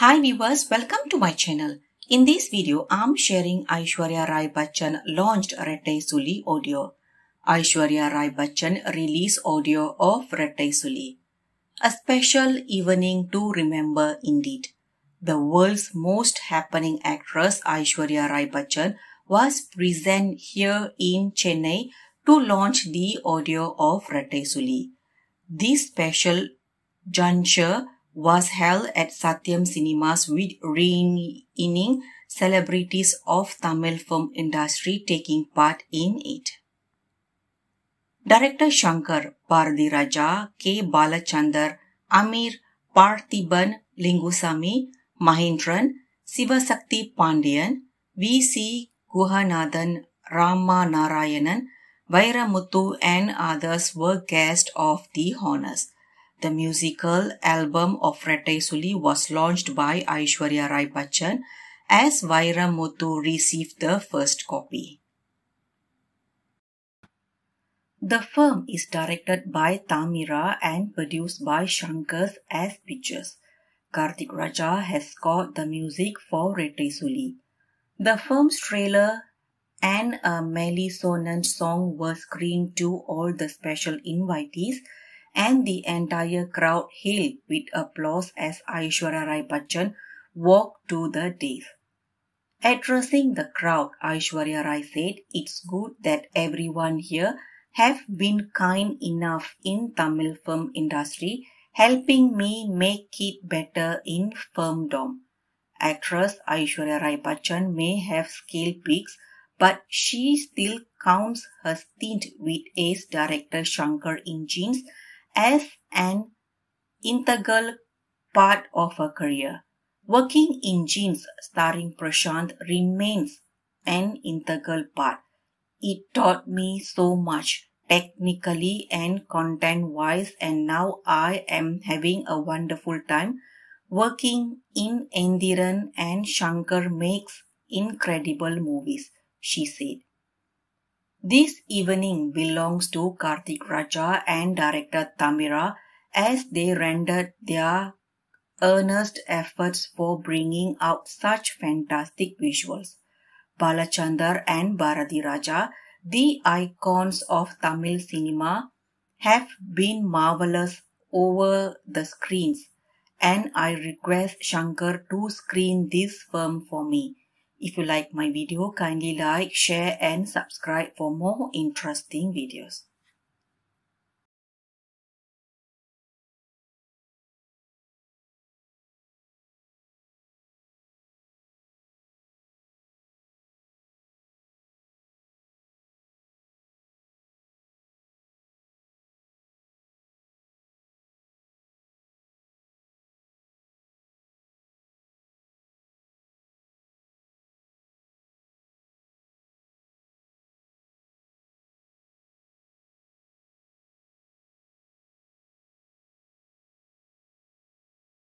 Hi viewers, welcome to my channel. In this video, I'm sharing Aishwarya Rai Bachchan launched Rettai Suzhi audio. Aishwarya Rai Bachchan release audio of Rettai Suzhi. A special evening to remember indeed. The world's most happening actress Aishwarya Rai Bachchan was present here in Chennai to launch the audio of Rettai Suzhi. This special juncture was held at Satyam Cinemas with reigning celebrities of Tamil film industry taking part in it. Director Shankar, Barathi Raja, K. Balachandar, Amir, Parthiban, Lingusami, Mahendran, Sivasakti Pandian, V. C. Guhanathan, Rama Narayanan, Vairamuthu and others were guests of the honors. The musical album of Rettai Suzhi was launched by Aishwarya Rai Bachchan as Vairamuthu received the first copy. The film is directed by Tamira and produced by Shankar's S Pictures. Karthik Raja has scored the music for Rettai Suzhi. The film's trailer and a Melisonant song were screened to all the special invitees and the entire crowd hailed with applause as Aishwarya Rai Bachchan walked to the dais. Addressing the crowd, Aishwarya Rai said, It's good that everyone here have been kind enough in Tamil film industry, helping me make it better in filmdom. Actress Aishwarya Rai Bachchan may have scale peaks, but she still counts her stint with ace director Shankar in Jeans as an integral part of her career. Working in Jeans starring Prashant remains an integral part. It taught me so much technically and content wise and now I am having a wonderful time working in Endiran and Shankar makes incredible movies, she said. This evening belongs to Karthik Raja and director Tamira as they rendered their earnest efforts for bringing out such fantastic visuals. Balachandar and Barathi Raja, the icons of Tamil cinema, have been marvelous over the screens and I request Shankar to screen this film for me. If you like my video, kindly like, share and subscribe for more interesting videos.